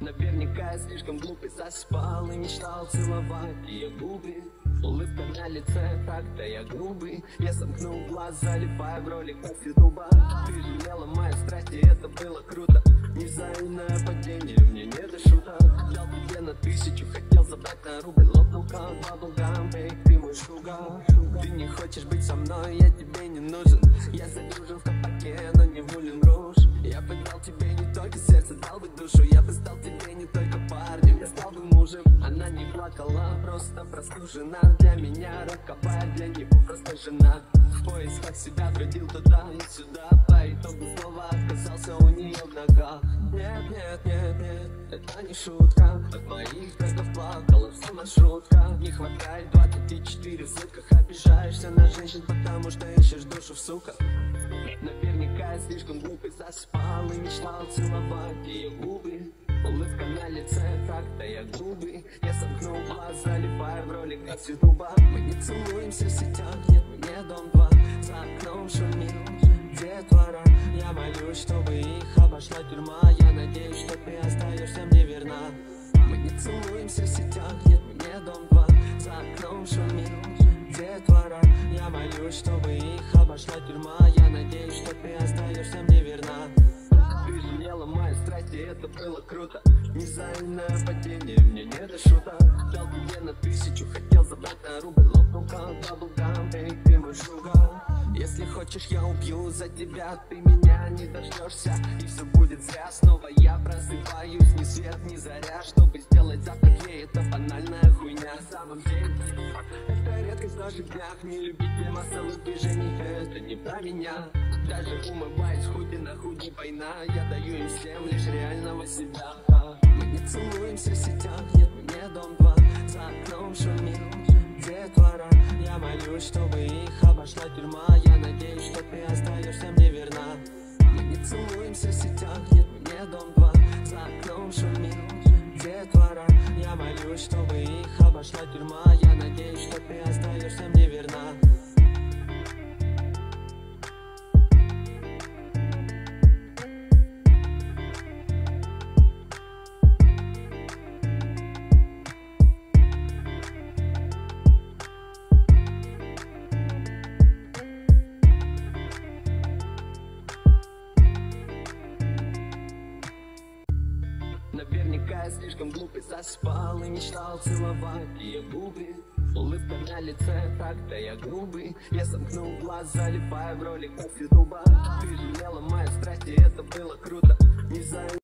Наверняка я слишком глупый засыпал и мечтал целовать ее губы. Улыбка на лице, так-то я грубый. Я сомкнул глаз, заливая в роли кофе дуба Ты жалела мои страсти, это было круто. Невзаимное падение, мне не до шуток Дал тебе на тысячу, хотел забрать на рубль Лопнул как баблгам, эй, ты мой шугар Ты не хочешь быть со мной, я тебе не нужен. Я загружен в капаке, но не в Мулен Руж Я бы тебе не только сердце, дал бы душу Я бы стал тебе не только парнем, я стал бы мужем Она не плакала, просто простужена. Для меня роковая, для него просто жена. В поисках себя бродил туда и сюда По итогу снова оказался у нее в ногах. Нет, нет, нет, нет, это не шутка. От моих треков плакала вся маршрутка. Не хватает 24 в сутках Обижаешься на женщин, потому что ищешь душу в суках. Наверняка глупый засыпал и мечтал целовать ее губы Улыбка на лице, так-то я грубый Я сомкнул глаз, заливая в роли Касси дуба Мы не целуемся в сетях, нет, мы не дом два. За окном шумел детвора Я молюсь, чтобы их обошла тюрьма Я надеюсь, что ты остаешься мне верна Мы не целуемся в сетях, нет, мы не дом два. За окном шумел детвора Я молюсь, чтобы их обошла тюрьма Я что ты остаешься мне верна. Жалела мои страсти, это было круто. Незаимное падение, мне не до шуток Дал тебе на тысячу, хотел забрать на рубль Лопнул как баблгам, хочешь, я убью за тебя. Ты меня не дождешься, и все будет зря. Снова я просыпаюсь, ни свет, ни заря. Чтобы сделать завтрак, ей это банальная хуйня. На самом деле, это редкость в наших днях. Не любить для массовых движений, это не про меня. Даже умываясь худи на худи война. Я даю им всем лишь реального себя. Мы не целуемся в сетях, нет, мы не дом два. За окном шумел детвора Я молюсь, чтобы их обошла тюрьма целуемся в сетях, нет, мы не дом два. За окном шумел детвора Я молюсь, чтобы их обошла тюрьма Я слишком глупый засыпал и мечтал целовать ее губы. Улыбка на лице, так-то я грубый. Я сомкнул глаз, заливая в роли кофе дуба Ты жалела мои страсти, это было круто. Не знаю